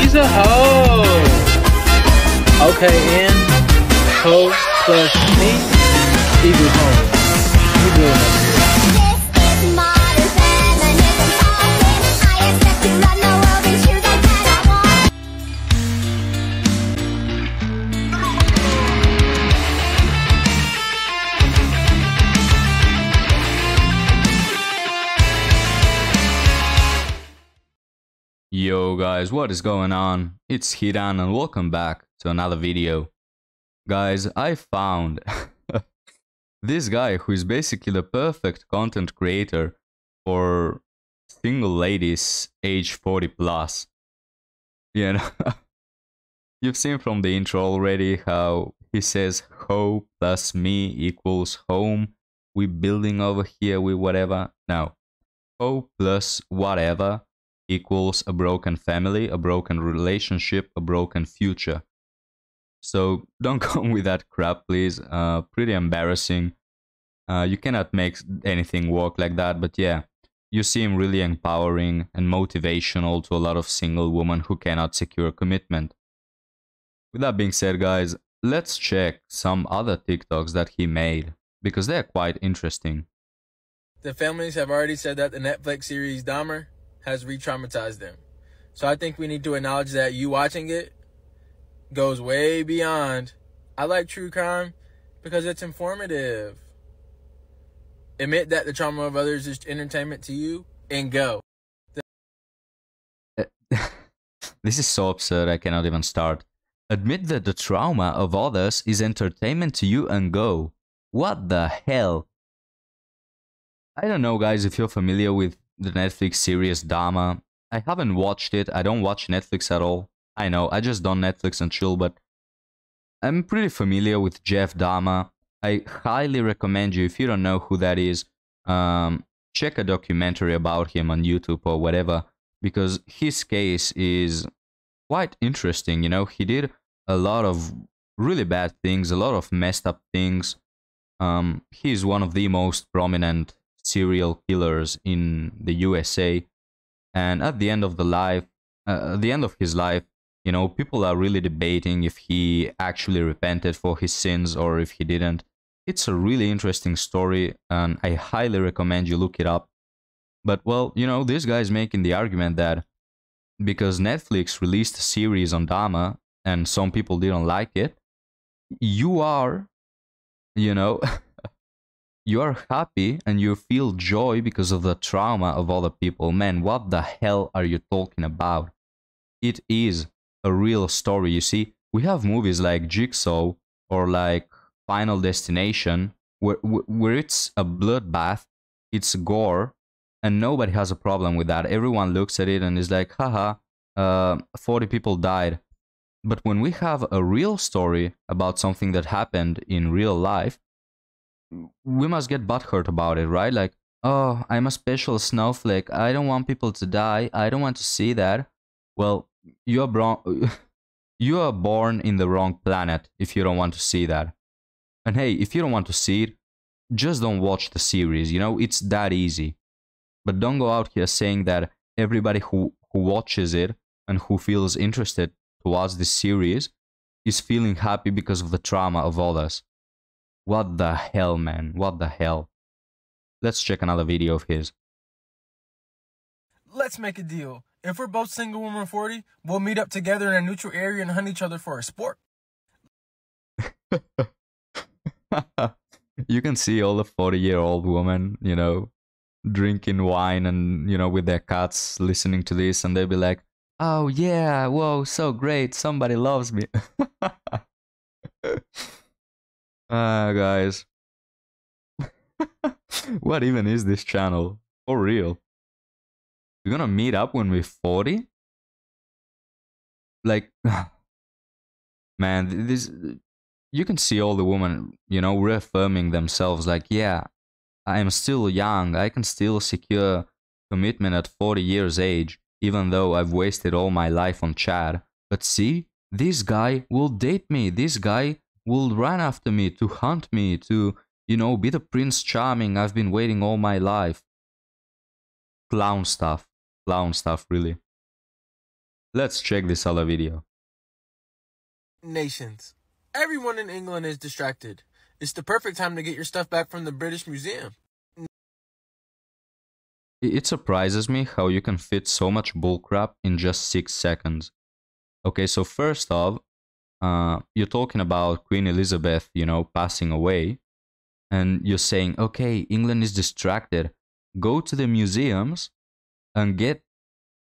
She's a hoe. Oh. Okay, and hoe plus me equals home. You doing it? Guys, what is going on? It's Hidan and welcome back to another video. Guys, I found this guy who is basically the perfect content creator for single ladies age 40 plus. You know, you've seen from the intro already how he says ho plus me equals home. We building over here, we whatever. Now, ho plus whatever equals a broken family, a broken relationship, a broken future. So don't come with that crap, please. Uh, pretty embarrassing. Uh, you cannot make anything work like that, but yeah, you seem really empowering and motivational to a lot of single women who cannot secure commitment. With that being said, guys, let's check some other TikToks that he made because they're quite interesting. The families have already said that the Netflix series Dahmer has re-traumatized them. So I think we need to acknowledge that you watching it goes way beyond. I like true crime because it's informative. Admit that the trauma of others is entertainment to you and go. This is so absurd, I cannot even start. Admit that the trauma of others is entertainment to you and go. What the hell? I don't know, guys, if you're familiar with the Netflix series Dahmer. I haven't watched it, I don't watch Netflix at all. I know, I just don't Netflix and chill, but I'm pretty familiar with Jeff Dahmer. I highly recommend you, if you don't know who that is, um, check a documentary about him on YouTube or whatever, because his case is quite interesting. You know, he did a lot of really bad things, a lot of messed up things. Um, he's one of the most prominent serial killers in the USA, and at the end of the life, uh, at the end of his life, you know, people are really debating if he actually repented for his sins or if he didn't. It's a really interesting story, and I highly recommend you look it up. But well, you know, this guy's making the argument that because Netflix released a series on Dahmer and some people didn't like it, you are, you know, you are happy and you feel joy because of the trauma of other people. Man, what the hell are you talking about? It is a real story. You see, we have movies like Jigsaw or like Final Destination where, where it's a bloodbath, it's gore, and nobody has a problem with that. Everyone looks at it and is like, haha, uh, 40 people died. But when we have a real story about something that happened in real life, we must get butthurt about it, right? Like, oh, I'm a special snowflake. I don't want people to die. I don't want to see that. Well, you are bro- you are born in the wrong planet if you don't want to see that. And hey, if you don't want to see it, just don't watch the series. You know, it's that easy. But don't go out here saying that everybody who, who watches it and who feels interested towards this series is feeling happy because of the trauma of others. What the hell, man? What the hell? Let's check another video of his. Let's make a deal. If we're both single women 40, we'll meet up together in a neutral area and hunt each other for a sport. you can see all the 40 year old women, you know, drinking wine and, you know, with their cats listening to this, and they'll be like, oh yeah, whoa, so great, somebody loves me. Ah, guys. what even is this channel? For real. We're gonna meet up when we're 40? Like, man, this. You can see all the women, you know, reaffirming themselves like, yeah, I am still young. I can still secure commitment at 40 years age, even though I've wasted all my life on Chad. But see, this guy will date me. This guy will run after me to hunt me, to, you know, be the Prince Charming I've been waiting all my life. Clown stuff. Clown stuff, really. Let's check this other video. nations. Everyone in England is distracted. It's the perfect time to get your stuff back from the British Museum. It surprises me how you can fit so much bullcrap in just six seconds. Okay, so first off, uh, you're talking about Queen Elizabeth, you know, passing away, and you're saying, okay, England is distracted. Go to the museums and get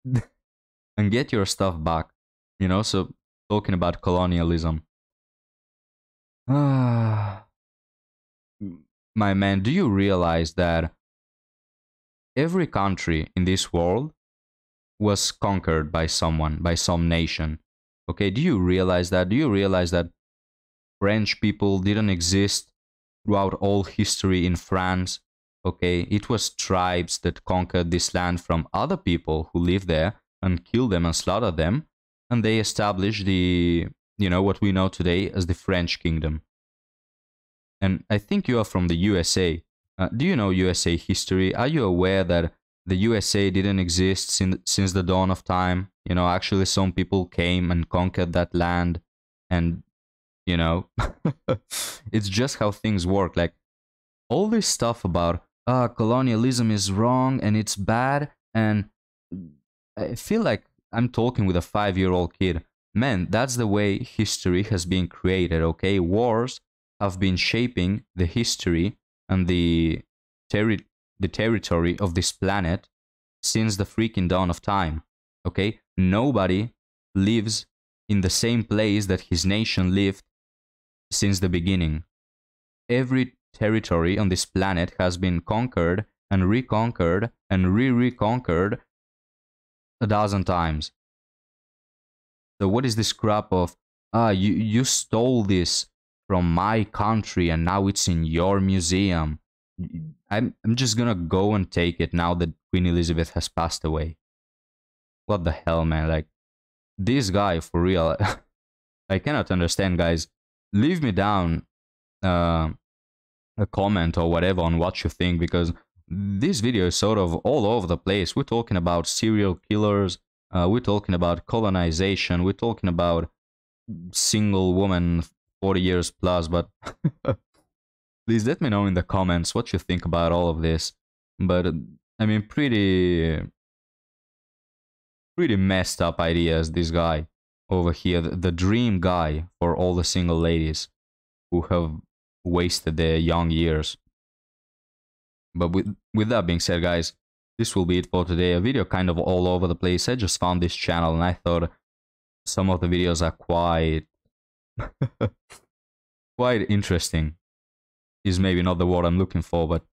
and get your stuff back. You know, so talking about colonialism. Ah, my man, do you realize that every country in this world was conquered by someone, by some nation. Okay, do you realize that? Do you realize that French people didn't exist throughout all history in France? Okay, it was tribes that conquered this land from other people who lived there and killed them and slaughtered them, and they established the, you know, what we know today as the French kingdom. And I think you are from the USA. Uh, do you know USA history? Are you aware that the USA didn't exist sin- since the dawn of time? You know, actually, some people came and conquered that land, and you know, it's just how things work. Like all this stuff about uh, colonialism is wrong and it's bad, and I feel like I'm talking with a five year old kid. Man, that's the way history has been created, okay? Wars have been shaping the history and the, terri- the territory of this planet since the freaking dawn of time, okay? Nobody lives in the same place that his nation lived since the beginning. Every territory on this planet has been conquered and reconquered and re reconquered a dozen times. So what is this crap of ah you you stole this from my country and now it's in your museum? I'm I'm just gonna go and take it now that Queen Elizabeth has passed away. What the hell, man? Like this guy for real. I cannot understand, guys. Leave me down uh, a comment or whatever on what you think because this video is sort of all over the place. We're talking about serial killers, uh, we're talking about colonization, we're talking about single woman 40 years plus, but please let me know in the comments what you think about all of this. But I mean, pretty, pretty messed up ideas, this guy over here, the, the dream guy for all the single ladies who have wasted their young years. But with, with that being said, guys, this will be it for today. A video kind of all over the place. I just found this channel and I thought some of the videos are quite, quite interesting. Is maybe not the word I'm looking for, but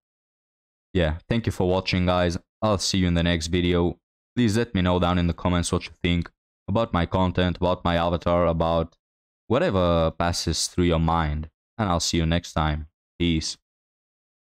yeah. Thank you for watching, guys. I'll see you in the next video. Please let me know down in the comments what you think about my content, about my avatar, about whatever passes through your mind. And I'll see you next time. Peace.